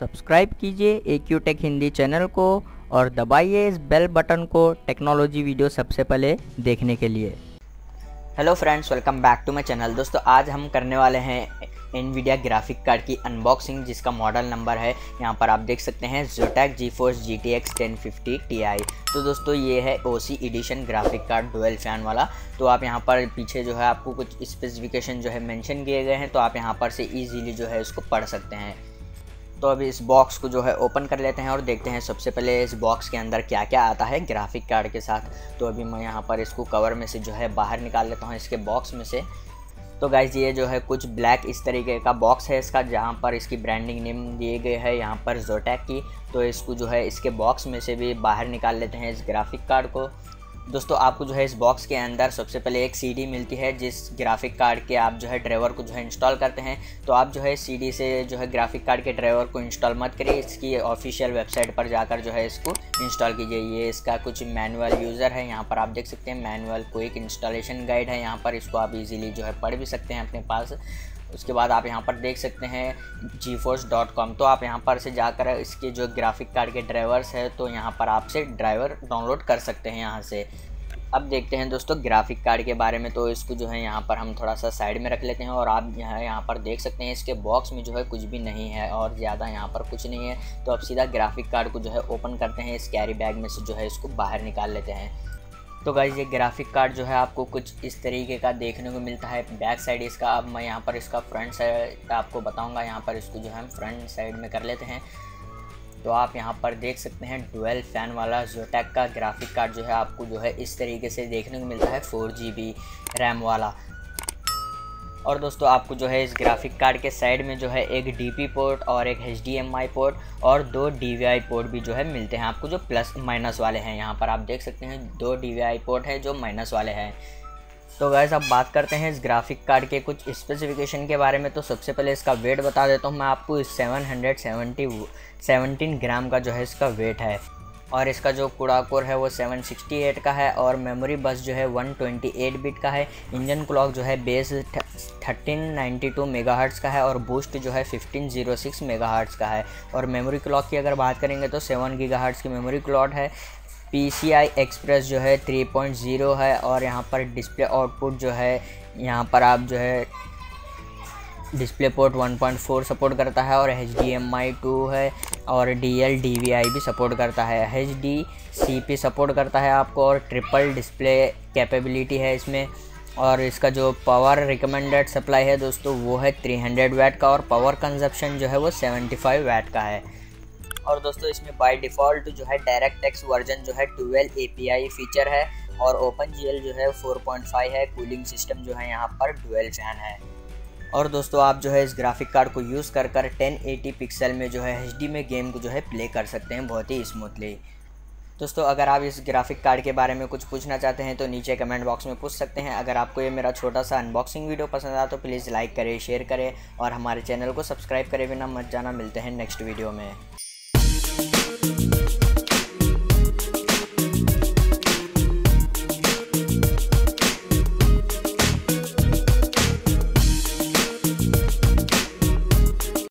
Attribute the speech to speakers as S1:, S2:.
S1: Subscribe कीजिए A Q tech Hindi channel को और दबाइए इस बेल बटन को टेक्नोलॉजी वीडियो सबसे पहले देखने के लिए। Hello friends welcome back to my channel दोस्तों, आज हम करने वाले हैं एनवीडिया ग्राफिक कार्ड की अनबॉक्सिंग जिसका मॉडल नंबर है। यहाँ पर आप देख सकते हैं Zotac GeForce G T X ten fifty T I तो दोस्तों, ये है O C edition graphic card dual fan वाला। तो आप यहाँ पर पीछे जो है आपको कुछ स्पेसिफिकेशन जो है मेंशन किए गए हैं। तो आप यहाँ पर से इजीली जो है उसको पढ़ सकते हैं। तो अभी इस बॉक्स को जो है ओपन कर लेते हैं और देखते हैं सबसे पहले इस बॉक्स के अंदर क्या क्या आता है ग्राफिक कार्ड के साथ। तो अभी मैं यहाँ पर इसको कवर में से जो है बाहर निकाल लेता हूँ इसके बॉक्स में से। तो गाइज़ ये जो है कुछ ब्लैक इस तरीके का बॉक्स है इसका, जहाँ पर इसकी ब्रांडिंग नेम दिए गए हैं यहाँ पर जोटैक की। तो इसको जो है इसके बॉक्स में से भी बाहर निकाल लेते हैं इस ग्राफिक कार्ड को। दोस्तों, आपको जो है इस बॉक्स के अंदर सबसे पहले एक सीडी मिलती है, जिस ग्राफिक कार्ड के आप जो है ड्राइवर को जो है इंस्टॉल करते हैं। तो आप जो है सीडी से जो है ग्राफिक कार्ड के ड्राइवर को इंस्टॉल मत करिए, इसकी ऑफिशियल वेबसाइट पर जाकर जो है इसको इंस्टॉल कीजिए। ये इसका कुछ मैनुअल यूज़र है, यहाँ पर आप देख सकते हैं मैनुअल क्विक इंस्टॉलेशन गाइड है, यहाँ पर इसको आप इजीली जो है पढ़ भी सकते हैं अपने पास। उसके बाद आप यहाँ पर देख सकते हैं जी तो आप यहाँ पर से जाकर इसके जो ग्राफिक कार्ड के ड्राइवर्स है तो यहाँ पर आपसे ड्राइवर डाउनलोड कर सकते हैं यहाँ से। अब देखते हैं दोस्तों ग्राफिक कार्ड के बारे में तो इसको जो है यहाँ पर हम थोड़ा सा साइड में रख लेते हैं और आप यहाँ यहाँ पर देख सकते हैं इसके बॉक्स में जो है कुछ भी नहीं है और ज़्यादा यहाँ पर कुछ नहीं है। तो अब सीधा ग्राफिक कार्ड को जो है ओपन करते हैं, इस कैरी बैग में से जो है इसको बाहर निकाल लेते हैं। तो गाइज़ ये ग्राफिक कार्ड जो है आपको कुछ इस तरीके का देखने को मिलता है। बैक साइड इसका, अब मैं यहाँ पर इसका फ्रंट साइड आपको बताऊँगा। यहाँ पर इसको जो है हम फ्रंट साइड में कर लेते हैं। तो आप यहाँ पर देख सकते हैं डुअल फ़ैन वाला जोटैक का ग्राफिक कार्ड जो है आपको जो है इस तरीके से देखने को मिलता है फोर जी बी रैम वाला। और दोस्तों, आपको जो है इस ग्राफिक कार्ड के साइड में जो है एक डीपी पोर्ट और एक एचडीएमआई पोर्ट और दो डीवीआई पोर्ट भी जो है मिलते हैं आपको, जो प्लस माइनस वाले हैं। यहाँ पर आप देख सकते हैं, दो डीवीआई पोर्ट है जो माइनस वाले हैं। तो गैस अब बात करते हैं इस ग्राफिक कार्ड के कुछ स्पेसिफिकेशन के बारे में। तो सबसे पहले इसका वेट बता देता हूँ मैं आपको, इस seven hundred seventy seventeen gram का जो है इसका वेट है। और इसका जो कूड़ा कोर है वो 768 का है और मेमोरी बस जो है 128 बिट का है। इंजन क्लॉक जो है बेस 1392 मेगाहर्ट्ज़ का है और बूस्ट जो है 1506 मेगाहर्ट्ज़ का है। और मेमोरी क्लॉक की अगर बात करेंगे तो 7 गीगाहर्ट्ज़ की मेमोरी क्लॉक है। पी सी आई एक्सप्रेस जो है 3.0 है और यहाँ पर डिस्प्ले आउटपुट जो है, यहाँ पर आप जो है डिस्प्ले पोर्ट 1.4 सपोर्ट करता है और H D M I two है और D L D V I भी सपोर्ट करता है। H D C P support करता है आपको और ट्रिपल डिस्प्ले कैपेबिलिटी है इसमें। और इसका जो पावर रिकमेंडेड सप्लाई है दोस्तों, वो है 300 वैट का और पावर कंजप्शन जो है वो 75 वैट का है। और दोस्तों, इसमें बाय डिफ़ॉल्ट जो है डायरेक्ट टेक्स वर्जन जो है ट्वेल्व ए फीचर है और ओपन जीएल जो है 4.5 है। कूलिंग सिस्टम जो है यहाँ पर डुअल फ़ैन है। और दोस्तों, आप जो है इस ग्राफिक कार्ड को यूज़ कर कर 1080 पिक्सल में जो है एचडी में गेम को जो है प्ले कर सकते हैं बहुत ही स्मूथली दोस्तों, अगर आप इस ग्राफिक कार्ड के बारे में कुछ पूछना चाहते हैं तो नीचे कमेंट बॉक्स में पूछ सकते हैं। अगर आपको ये मेरा छोटा सा अनबॉक्सिंग वीडियो पसंद आया तो प्लीज़ लाइक करें शेयर करें और हमारे चैनल को सब्सक्राइब करें बिना मत जाना। मिलते हैं नेक्स्ट वीडियो में।